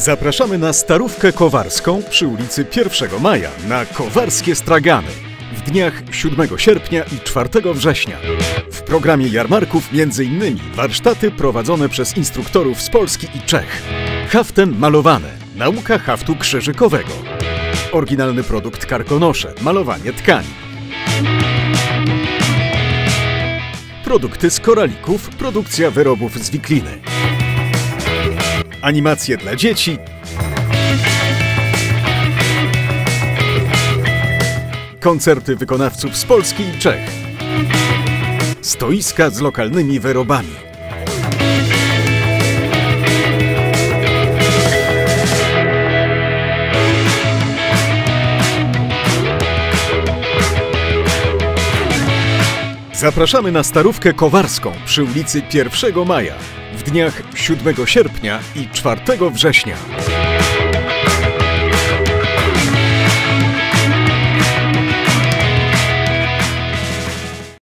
Zapraszamy na Starówkę Kowarską przy ulicy 1 Maja na Kowarskie Stragany w dniach 7 sierpnia i 4 września. W programie jarmarków m.in. warsztaty prowadzone przez instruktorów z Polski i Czech. Haftem malowane, nauka haftu krzyżykowego. Oryginalny produkt karkonosze, malowanie tkani. Produkty z koralików, produkcja wyrobów z wikliny. Animacje dla dzieci. Koncerty wykonawców z Polski i Czech. Stoiska z lokalnymi wyrobami. Zapraszamy na Starówkę Kowarską przy ulicy 1 Maja w dniach 7 sierpnia i 4 września.